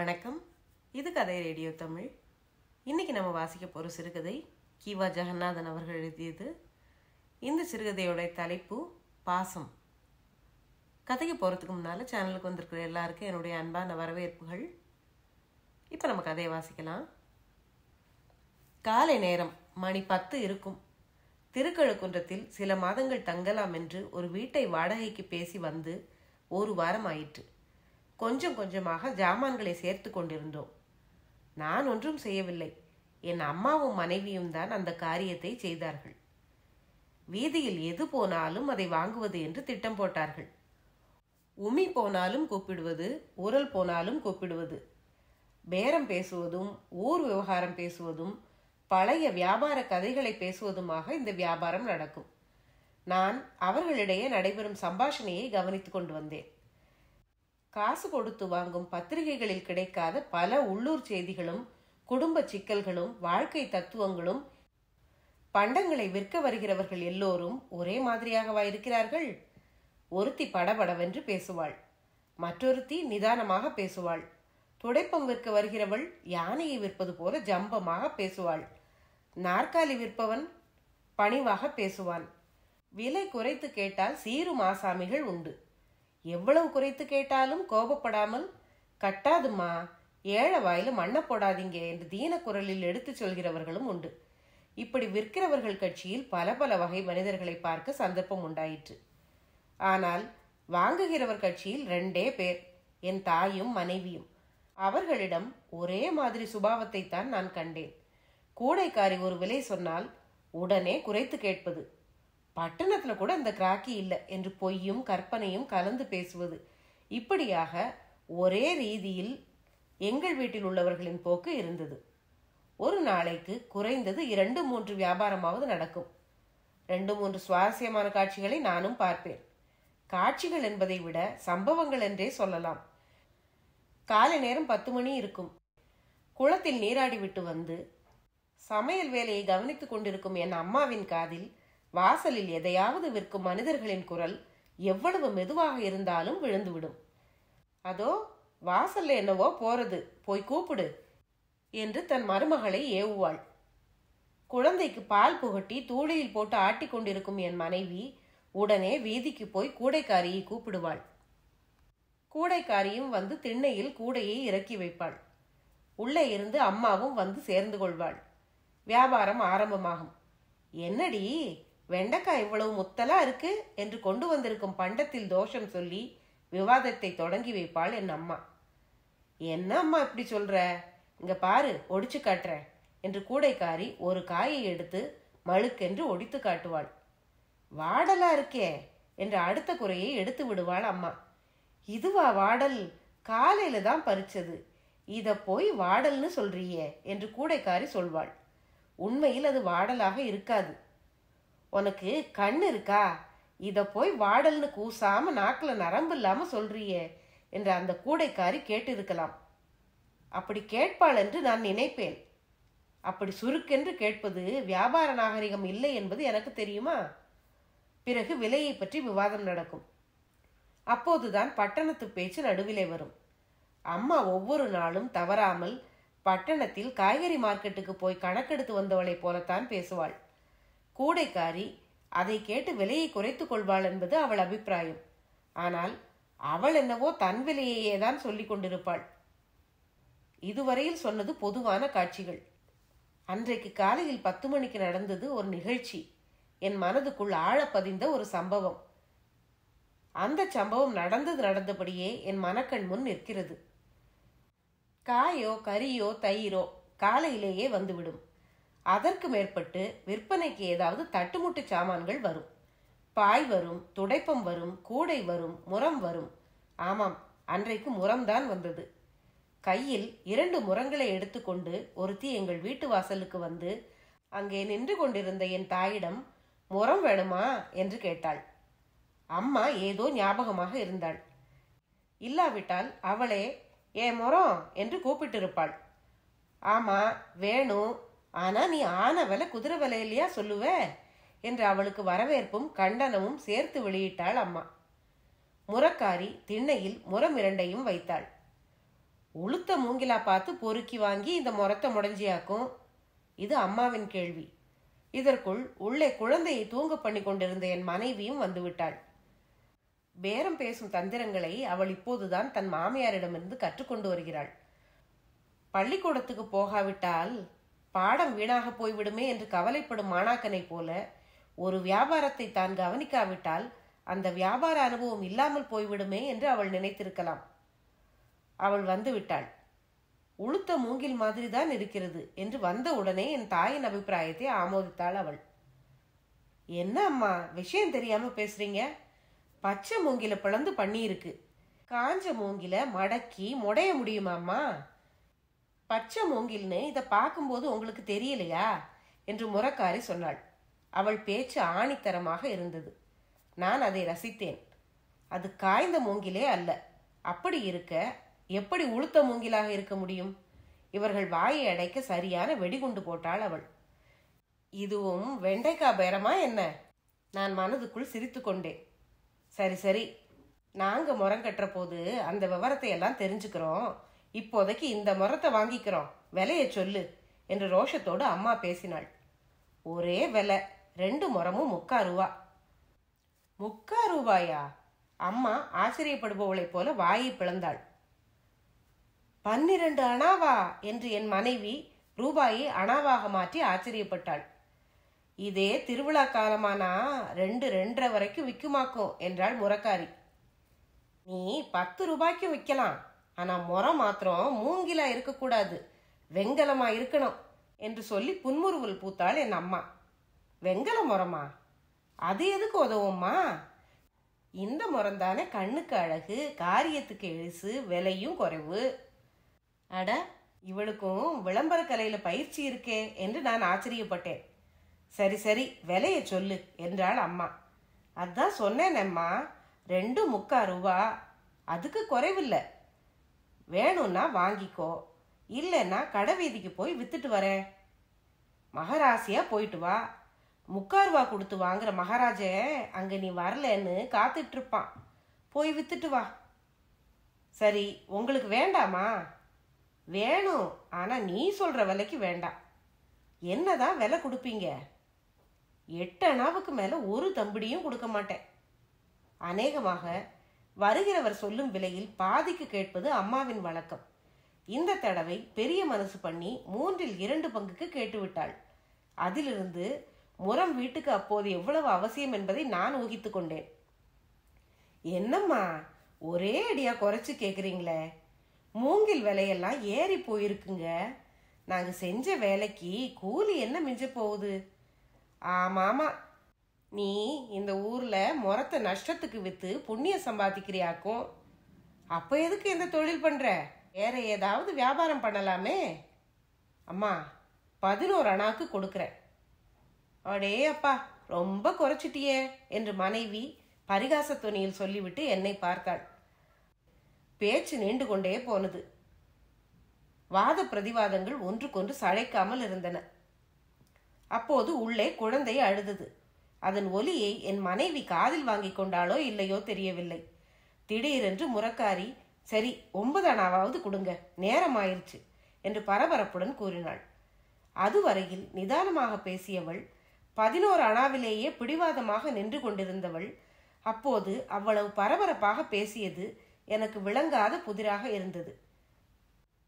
வணக்கம். இது கதை ரேடியோ தமிழ். இன்றைக்கி நம்ம வாசிக்க போகிற சிறுகதை கீவா ஜெகநாதன் அவர்கள் எழுதியது. இந்த சிறுகதையோட தலைப்பு பாசம். கதைக்கு போகிறதுக்கு முன்னால் சேனலுக்கு வந்திருக்கிற எல்லாருக்கும் என்னுடைய அன்பான வரவேற்புகள். இப்போ நம்ம கதையை வாசிக்கலாம். காலை நேரம் மணி பத்து இருக்கும். திருக்கழுக்குன்றத்தில் சில மாதங்கள் தங்கலாம் என்று ஒரு வீட்டை வாடகைக்கு பேசி வந்து ஒரு வாரம் ஆயிற்று. கொஞ்சம் கொஞ்சமாக ஜாமான்களை சேர்த்து கொண்டிருந்தோம். நான் ஒன்றும் செய்யவில்லை. என் அம்மாவும் மனைவியும் தான் அந்த காரியத்தை செய்தார்கள். வீதியில் எது போனாலும் அதை வாங்குவது என்று திட்டம் போட்டார்கள். உமி போனாலும் கூப்பிடுவது உரல் போனாலும் கூப்பிடுவது. பேரம் பேசுவதும் ஊர் விவகாரம் பேசுவதும் பழைய வியாபார கதைகளை பேசுவதுமாக இந்த வியாபாரம் நடக்கும். நான் அவர்களிடையே நடைபெறும் சம்பாஷணையை கவனித்துக் கொண்டு வந்தேன். காசு கொடுத்து வாங்கும் பத்திரிகைகளில் கிடைக்காத பல உள்ளூர் செய்திகளும் குடும்ப சிக்கல்களும் வாழ்க்கை தத்துவங்களும் பண்டங்களை விற்க வருகிறவர்கள் எல்லோரும் ஒரே மாதிரியாகவா இருக்கிறார்கள்? ஒருத்தி படபடவென்று பேசுவாள். மற்றொருத்தி நிதானமாக பேசுவாள். துடைப்பம் விற்க வருகிறவள் யானையை விற்பது போல ஜம்பமாக பேசுவாள். நாற்காலி விற்பவன் பணிவாக பேசுவான். விலை குறைத்து கேட்டால் சீரும் ஆசாமிகள் உண்டு. எவ்வளவு குறைத்து கேட்டாலும் கோபப்படாமல் கட்டாதுமா ஏழை வாயில மண்ணை போடாதீங்க என்று தீன குரலில் எடுத்துச் சொல்கிறவர்களும் உண்டு. இப்படி விற்கிறவர்கள் கட்சியில் பல பல வகை மனிதர்களை பார்க்க சந்தர்ப்பம் உண்டாயிற்று. ஆனால் வாங்குகிறவர் கட்சியில் ரெண்டே பேர் என் தாயும் மனைவியும். அவர்களிடம் ஒரே மாதிரி சுபாவத்தை தான் நான் கண்டேன். கூடைக்காரி ஒரு விலை சொன்னால் உடனே குறைத்து கேட்பது பட்டணத்துல கூட இந்த கிராக்கி இல்லை என்று பொய்யும் கற்பனையும் கலந்து பேசுவது. இப்படியாக ஒரே ரீதியில் எங்கள் வீட்டில் உள்ளவர்களின் போக்கு இருந்தது. ஒரு நாளைக்கு குறைந்தது இரண்டு மூன்று வியாபாரமாவது நடக்கும். ரெண்டு மூன்று சுவாரஸ்யமான காட்சிகளை நானும் பார்ப்பேன். காட்சிகள் என்பதை விட சம்பவங்கள் என்றே சொல்லலாம். காலை நேரம் பத்து மணி இருக்கும். குளத்தில் நீராடிவிட்டு வந்து சமையல் வேலையை கவனித்துக் கொண்டிருக்கும் என் அம்மாவின் காதில் வாசலில் எதையாவது விற்கும் மனிதர்களின் குரல் எவ்வளவு மெதுவாக இருந்தாலும் விழுந்துவிடும். அதோ வாசல்ல என்னவோ போறது போய் கூப்பிடு என்று தன் மருமகளை ஏவுவாள். குழந்தைக்கு பால் புகட்டி தூளியில் போட்டு ஆட்டி கொண்டிருக்கும் என் மனைவி உடனே வீதிக்கு போய் கூடைக்காரியை கூப்பிடுவாள். கூடைக்காரியும் வந்து திண்ணையில் கூடையை இறக்கி வைப்பாள். உள்ளே இருந்து அம்மாவும் வந்து சேர்ந்து கொள்வாள். வியாபாரம் ஆரம்பமாகும். என்னடி வெண்டைக்காய் இவ்வளவு முத்தலா இருக்கு? என்று கொண்டு வந்திருக்கும் பண்டத்தில் தோஷம் சொல்லி விவாதத்தை தொடங்கி வைப்பாள் என் அம்மா. என்ன அம்மா இப்படி சொல்ற? இங்க பாரு ஒடிச்சு காட்டுறேன் என்று கூடைக்காரி ஒரு காயை எடுத்து மழுக்கென்று ஒடித்து காட்டுவாள். வாடலா இருக்கே என்று அடுத்த குறையை எடுத்து விடுவாள் அம்மா. இதுவா வாடல்? காலையில தான் பறிச்சது. இத போய் வாடல்னு சொல்றியே என்று கூடைக்காரி சொல்வாள். உண்மையில் அது வாடலாக இருக்காது. உனக்கு கண் இருக்கா? இதை போய் வாடல்னு கூசாம நாக்கில் நரம்பு இல்லாமல் சொல்றியே என்று அந்த கூடைக்காரி கேட்டிருக்கலாம். அப்படி கேட்பாள் என்று நான் நினைப்பேன். அப்படி சுருக்கென்று கேட்பது வியாபார நாகரிகம் இல்லை என்பது எனக்கு தெரியுமா? பிறகு விலையை பற்றி விவாதம் நடக்கும். அப்போதுதான் பட்டணத்து பேச்சு நடுவிலே வரும். அம்மா ஒவ்வொரு நாளும் தவறாமல் பட்டணத்தில் காய்கறி மார்க்கெட்டுக்கு போய் கணக்கெடுத்து வந்தவளைப் போலத்தான் பேசுவாள். கூடைக்காரி அதை கேட்டு விலையை குறைத்துக் கொள்வாள் என்பது அவள் அபிப்பிராயம். ஆனால் அவள் என்னவோ தன் விலையையே தான் சொல்லிக் கொண்டிருப்பாள். இதுவரையில் சொன்னது பொதுவான காட்சிகள். அன்றைக்கு காலையில் பத்து மணிக்கு நடந்தது ஒரு நிகழ்ச்சி. என் மனதுக்குள் ஆழ பதிந்த ஒரு சம்பவம். அந்த சம்பவம் நடந்தது நடந்தபடியே என் மனக்கண் முன் நிற்கிறது. காயோ கறியோ தயிரோ காலையிலேயே வந்துவிடும். அதற்கு மேற்பட்டு விற்பனைக்கு ஏதாவது தட்டுமுட்டு சாமான்கள் வரும். பாய் வரும் துடைப்பம் வரும் கூடை வரும் முரம் வரும். ஆமாம் அன்றைக்கு முரம்தான் வந்தது. கையில் இரண்டு முரங்களை எடுத்துக்கொண்டு ஒருத்தி எங்கள் வீட்டு வாசலுக்கு வந்து அங்கே நின்று கொண்டிருந்த என் தாயிடம் முரம் வேணுமா? என்று கேட்டாள். அம்மா ஏதோ ஞாபகமாக இருந்தாள். இல்லாவிட்டால் அவளே ஏ முறம் என்று கூப்பிட்டிருப்பாள். ஆமா வேணும் ஆனா நீ ஆன விலை குதிரை விலை இல்லையா சொல்லுவ? என்று அவளுக்கு வரவேற்பும் கண்டனமும் சேர்த்து வெளியிட்டாள் அம்மா. முரக்காரி திண்ணையில் முரம் இரண்டையும் வைத்தாள். உளுத்த மூங்கிலா பார்த்து பொறுக்கி வாங்கி இந்த முரத்தை முடஞ்சியாக்கும்? இது அம்மாவின் கேள்வி. இதற்குள் உள்ளே குழந்தையை தூங்க பண்ணி கொண்டிருந்த என் மனைவியும் வந்துவிட்டாள் பேரம் பேசும் தந்திரங்களை அவள் இப்போதுதான் தன் மாமியாரிடமிருந்து கற்றுக்கொண்டு வருகிறாள். பள்ளிக்கூடத்துக்கு போகாவிட்டால் பாடம் வீணாக போய்விடுமே என்று கவலைப்படும் மாணாக்கனை போல ஒரு வியாபாரத்தை தான் கவனிக்காவிட்டால் அந்த வியாபார அனுபவம் இல்லாமல் போய்விடுமே என்று அவள் நினைத்திருக்கலாம். அவள் வந்து விட்டாள் உளுத்த மூங்கில் மாதிரி தான் இருக்கிறது என்று வந்த உடனே என் தாயின் அபிப்பிராயத்தை ஆமோதித்தாள் அவள். என்ன அம்மா விஷயம் தெரியாம பேசுறீங்க? பச்சை மூங்கில பிளந்து பண்ணியிருக்கு. காஞ்ச மூங்கில மடக்கி முடைய முடியுமாம்மா பச்சை மூங்கில்னு இதை பார்க்கும்போது உங்களுக்கு தெரியலையா? என்று முறக்காரி சொன்னாள். அவள் பேச்சு ஆணித்தரமாக இருந்தது. நான் அதை ரசித்தேன். அது காய்ந்த மூங்கிலே அல்ல. அப்படி இருக்க எப்படி உளுத்த மூங்கிலாக இருக்க முடியும்? இவர்கள் வாயை அடைக்க சரியான வெடிகுண்டு போட்டாள் அவள். இதுவும் வெண்டைக்காய் பேரமா என்ன? நான் மனதுக்குள் சிரித்து கொண்டேன். சரி சரி. நாங்க முறம் கட்டுற போது அந்த விவரத்தை எல்லாம் தெரிஞ்சுக்கிறோம். இப்போதைக்கு இந்த முறத்தை வாங்கிக்கிறோம். விலையை சொல்லு என்று ரோஷத்தோடு அம்மா பேசினாள். ஒரே விலை ரெண்டு முறமும் முக்கா ரூபா. முக்கா ரூபாயா? அம்மா ஆச்சரியப்படுபவளைப் போல வாயை பிளந்தாள். பன்னிரண்டு அணாவா? என்று என் மனைவி ரூபாயை அணாவாக மாற்றி ஆச்சரியப்பட்டாள். இதே திருவிழா காலமானா ரெண்டு ரெண்டரை வரைக்கும் விற்குமாக்கும் என்றாள் முறக்காரி நீ பத்து ரூபாய்க்கும் விற்கலாம் ஆனா முறம் மாத்திரம் மூங்கிலா இருக்கக்கூடாது. வெங்கலமா இருக்கணும் என்று சொல்லி புன்முறுவல் பூத்தாள் என் அம்மா. வெங்கல முறமா அது எதுக்கு உதவும்மா? இந்த முறம் தானே கண்ணுக்கு அழகு காரியத்துக்கு எழுசு விலையும் குறைவு. அட இவளுக்கும் விளம்பர கலையில பயிற்சி இருக்கே என்று நான் ஆச்சரியப்பட்டேன். சரி சரி விலைய சொல்லு என்றாள் அம்மா. அதான் சொன்னேனம்மா ரெண்டு முக்கா ரூபா. அதுக்கு குறைவில்லை. வேணும்னா வாங்கிக்கோ. இல்லைன்னா கடை வீதிக்கு போய் வித்துட்டு வரேன். மகராசியா போயிட்டு வா. முக்காருவா கொடுத்து வாங்குற மகாராஜ அங்க நீ வரலன்னு காத்துட்டு இருப்பான். போய் வித்துட்டு வா. சரி உங்களுக்கு வேண்டாமா? வேணும். ஆனா நீ சொல்ற விலைக்கு வேண்டாம். என்னதான் விலை கொடுப்பீங்க? எட்டு அணாவுக்கு மேல ஒரு தம்பிடியும் கொடுக்க மாட்டேன். அநேகமாக வருகிறவர் சொல்லும் விலையில் பாதிக்கு கேட்பது அம்மாவின் வழக்கம். இந்த தடவை பெரிய மனசு பண்ணி மூன்றில் இரண்டு பங்குக்கு கேட்டுவிட்டாள். அதிலிருந்து முரம் வீட்டுக்கு அப்போது எவ்வளவு அவசியம் என்பதை நான் ஊகித்து கொண்டேன். என்னம்மா ஒரே அடியா குறைச்சு கேக்குறீங்களே? மூங்கில் விலையெல்லாம் ஏறி போயிருக்குங்க. நாங்க செஞ்ச வேலைக்கு கூலி என்ன மிஞ்ச போகுது? ஆமாமா நீ இந்த ஊர்ல முறத்தை நஷ்டத்துக்கு வித்து புண்ணியம் சம்பாதிக்கிறியாக்கும்? அப்ப எதுக்கு இந்த தொழில் பண்ற? வேற ஏதாவது வியாபாரம் பண்ணலாமே. அம்மா பதினோரு அணாக்கு கொடுக்குறேன். அடே அப்பா ரொம்ப குறைச்சிட்டியே என்று மனைவி பரிகாச துணியில் சொல்லிவிட்டு என்னை பார்த்தாள். பேச்சு நீண்டு கொண்டே போனது. வாத பிரதிவாதங்கள் ஒன்றுக்கொன்று சளைக்காமல் இருந்தன. அப்போது உள்ளே குழந்தை அழுதது. அதன் ஒலியை என் மனைவி காதில் வாங்கிக் கொண்டாளோ இல்லையோ தெரியவில்லை. திடீரென்று முரக்காரி சரி ஒன்பது கொடுங்க நேரம் ஆயிடுச்சு என்று பரபரப்புடன் கூறினாள். அதுவரையில் நிதானமாக பேசியவள் பதினோரு அணாவிலேயே பிடிவாதமாக நின்று கொண்டிருந்தவள் அப்போது அவ்வளவு பரபரப்பாக பேசியது எனக்கு விளங்காத புதிராக இருந்தது.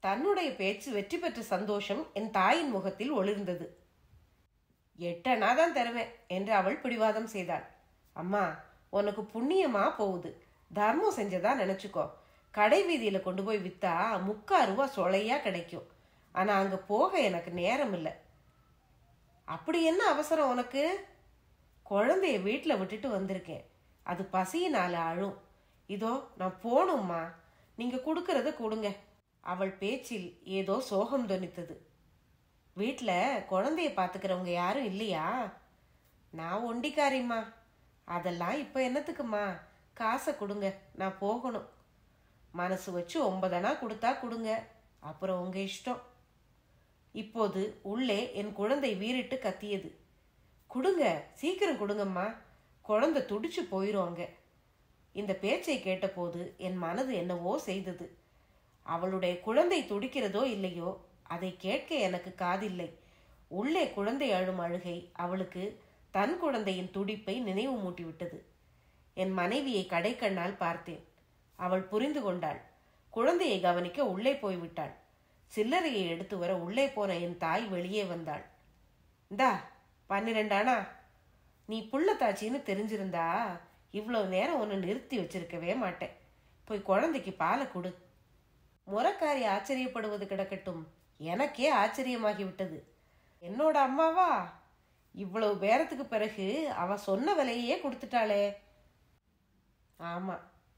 தன்னுடைய பேச்சு வெற்றி பெற்ற சந்தோஷம் என் தாயின் முகத்தில் ஒளிர்ந்தது. எட்டனா தான் தருவேன் என்று அவள் பிடிவாதம் செய்தாள். அம்மா உனக்கு புண்ணியமா போகுது. தர்மம் செஞ்சதா நினைச்சுக்கோ. கடை வீதியில கொண்டு போய் வித்தா முக்கா ரூபா சொலையா கிடைக்கும். ஆனா அங்க போக எனக்கு நேரம் இல்லை. அப்படி என்ன அவசரம் உனக்கு? குழந்தைய வீட்டில் விட்டுட்டு வந்திருக்கேன். அது பசியினால அழும். இதோ நான் போகணும்மா. நீங்க கொடுக்கறத கொடுங்க. அவள் பேச்சில் ஏதோ சோகம் தொனித்தது. வீட்டில் குழந்தைய பார்த்துக்கிறவங்க யாரும் இல்லையா? நான் ஒண்டிக்காரிம்மா. அதெல்லாம் இப்போ என்னத்துக்குமா காசை கொடுங்க நான் போகணும். மனசு வச்சு ஒன்பதனா கொடுத்தா கொடுங்க. அப்புறம் உங்க இஷ்டம். இப்போது உள்ளே என் குழந்தை வீறிட்டு கத்தியது. கொடுங்க சீக்கிரம் கொடுங்கம்மா. குழந்தை துடிச்சு போயிரும் இந்த பேச்சை கேட்டபோது என் மனது என்னவோ செய்தது. அவளுடைய குழந்தை துடிக்கிறதோ இல்லையோ? அதை கேட்க எனக்கு காதில்லை. உள்ளே குழந்தை அழும் அழுகை அவளுக்கு தன் குழந்தையின் துடிப்பை நினைவு மூட்டிவிட்டது. என் மனைவியை கடைக்கண்ணால் பார்த்தேன். அவள் புரிந்து கொண்டாள். குழந்தையை கவனிக்க உள்ளே போய்விட்டாள். சில்லறையை எடுத்து வர உள்ளே போன என் தாய் வெளியே வந்தாள். இந்தா பன்னிரெண்டானா? நீ புள்ளத்தாச்சின்னு தெரிஞ்சிருந்தா இவ்வளவு நேரம் ஒன்று நிறுத்தி வச்சிருக்கவே மாட்டேன். போய் குழந்தைக்கு பாலை கொடு. முறக்காரி ஆச்சரியப்படுவது கிடக்கட்டும். எனக்கே ஆச்சரியமாகி விட்டது என்னோட அம்மாவா? இவ்வளவு பேரத்துக்கு பிறகு அவ சொன்ன விலையே கொடுத்துட்டாளே. ஆமா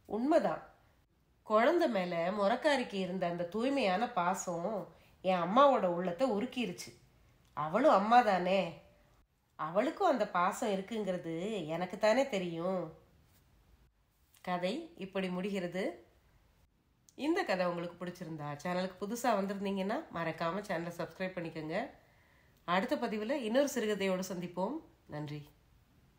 உண்மைதான். குழந்தை மேல முறக்காரிக்கு இருந்த அந்த தூய்மையான பாசம் என் அம்மாவோட உள்ளத்தை உருக்கிருச்சு. அவளும் அம்மா தானே அவளுக்கும் அந்த பாசம் இருக்குங்கிறது எனக்கு தானே தெரியும். கதை இப்படி முடிகிறது. இந்த கதை உங்களுக்கு பிடிச்சிருந்தா சேனலுக்கு புதுசாக வந்திருந்தீங்கன்னா மறக்காமல் சேனலை சப்ஸ்கிரைப் பண்ணிக்கோங்க. அடுத்த பதிவில் இன்னொரு சிறுகதையோடு சந்திப்போம். நன்றி.